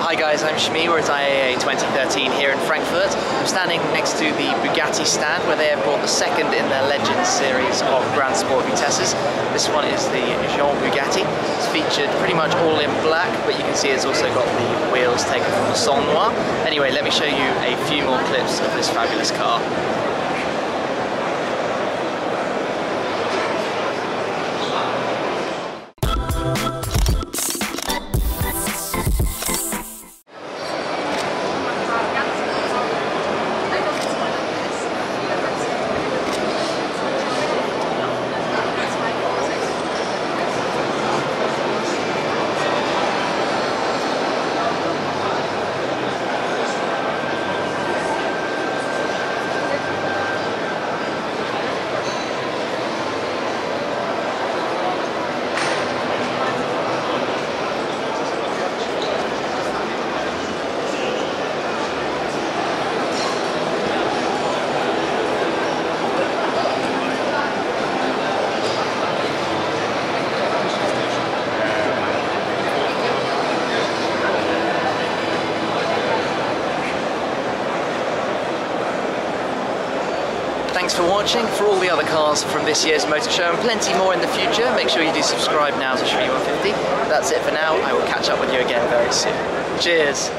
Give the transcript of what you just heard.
Hi guys, I'm Shmee. We're at IAA 2013 here in Frankfurt. I'm standing next to the Bugatti stand where they have brought the second in their Legends series of Grand Sport Vitesses. This one is the Jean Bugatti. It's featured pretty much all in black, but you can see it's also got the wheels taken from the Sang Noir. Anyway, let me show you a few more clips of this fabulous car. Thanks for watching. For all the other cars from this year's motor show and plenty more in the future, make sure you do subscribe now to Shmee 150. That's it for now. I will catch up with you again very soon. Cheers.